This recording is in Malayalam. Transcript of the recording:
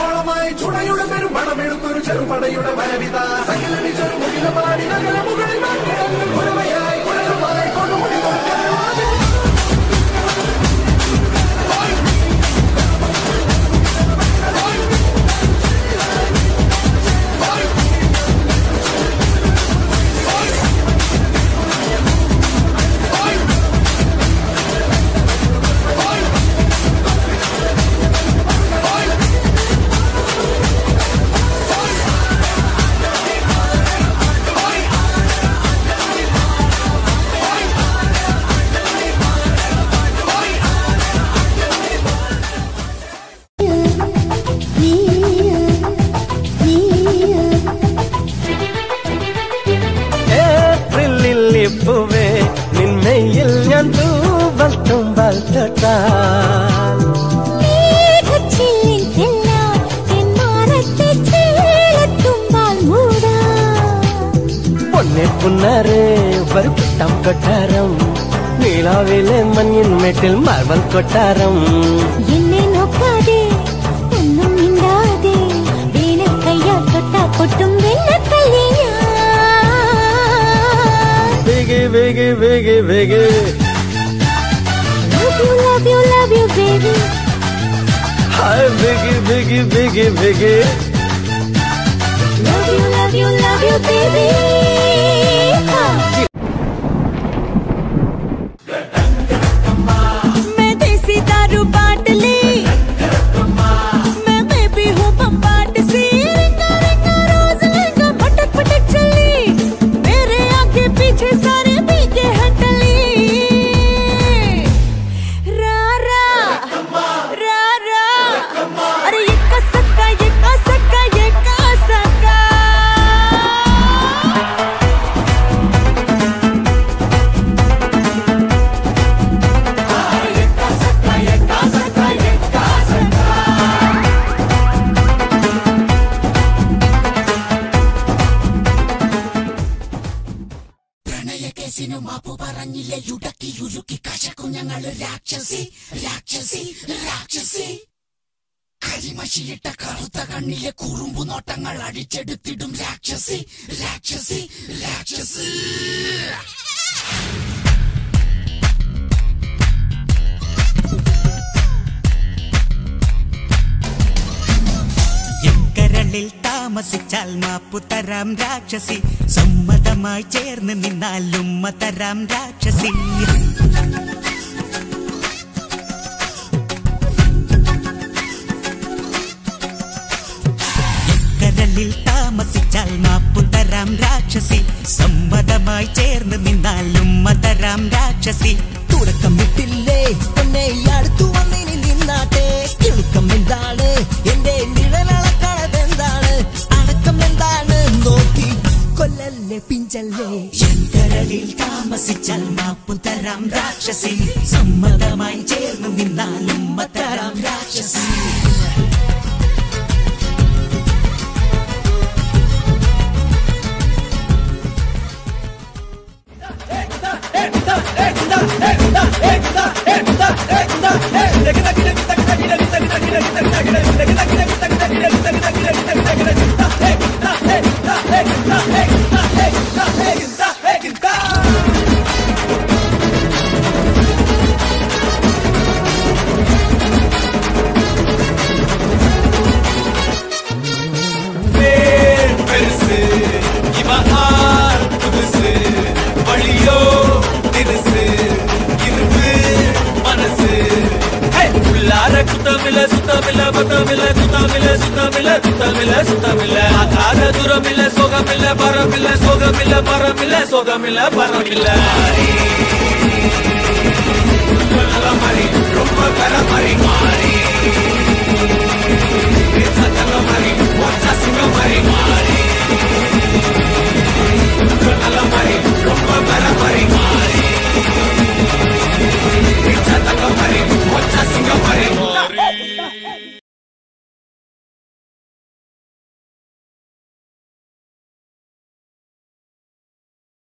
ോളമായി ചുടയുടെ പെരും പണമെടുത്തൊരു ചെറുപടയുടെ വരവിത സകലടി ചെറുമുകിലപാടി നഗരമുകളിൽ മാറ്റി வாழ்த்தட்டாள் பொன்னே புன்னரே வறுப்பிட்டம் கொட்டாரம் நீலாவிலே மண்ணின் மேட்டில் மார்பல் கொட்டாரம் என்னை நோக்காதே ஒன்னும் இந்தாதே வேணல் கையால் தொட்டா கொட்டும் வெள்ளக்கல்லியா வேகு வேகு வேகு வேகு Baby, baby, baby. Love you, love you, love you, baby. പറഞ്ഞില്ലേ ഉടക്കി ഉരുക്കി കശക്കും ഞങ്ങൾ രാക്ഷസി രാക്ഷസി രാക്ഷസി കരിമശിയിട്ട കറുത്ത കണ്ണിലെ കുറുമ്പു നോട്ടങ്ങൾ അടിച്ചെടുത്തിടും രാക്ഷസി രാക്ഷസി രാക്ഷസി ിൽ താമസിച്ചാൽ മാപ്പു തരാം രാക്ഷസി സമ്മ കൂട്ടമായി ചേർന്ന് നിന്നാലും തരാം രാക്ഷസി കരലിൽ താമസിച്ചാൽ തരാം രാക്ഷസി സമ്മതമായി ചേർന്ന് നിന്നാലും തരാം രാക്ഷസി തുടക്കം തുടക്കമിട്ടില്ല పిల్లే పింజల్లే ఎంకరలిൽ താമസിച്ചാൽ നാപ്പുതരാം രാക്ഷസി സമ്മതമായി ചേർന്ന് നിന്നാലും മത്തരാം രാക്ഷസി சுத்தமில்ல பத்தமில்ல சுத்தமில்ல சுத்தமில்ல சுத்தமில்ல சுத்தமில்ல அகாத துரமில்ல சோகமில்ல பரமில்ல சோகமில்ல பரமில்ல சோகமில்ல பரமில்ல